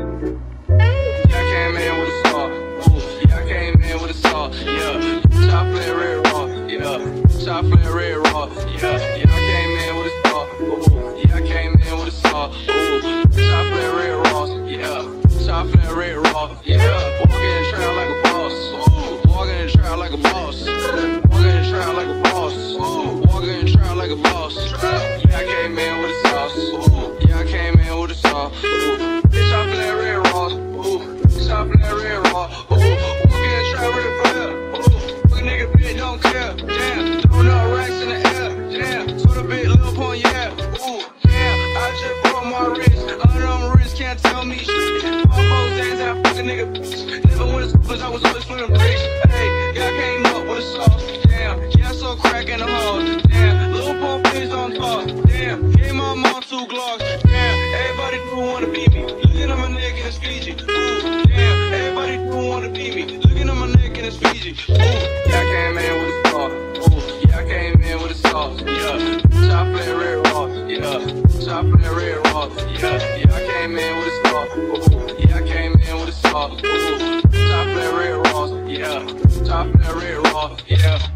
Yeah. I came in with a. Oh, a boss, yeah, I came in with a saw. Ooh, tell me shit. All nigga with a cause I was always. Hey, came up with a sauce. Damn, yeah, I saw crack in the halls. Damn, little. Damn, gave my mom two. Damn, everybody do wanna be me. At my neck and it's Fiji. Ooh, damn, everybody do wanna be me. At my neck it's Fiji. Ooh, came in with a sauce. Ooh, came in with a sauce. Yeah, chocolate red. Yeah, chocolate red. Yeah, yeah, came in with a star. Ooh. Yeah, I came in with a star. Ooh. Top that red Ross, yeah. Top that red Ross, yeah.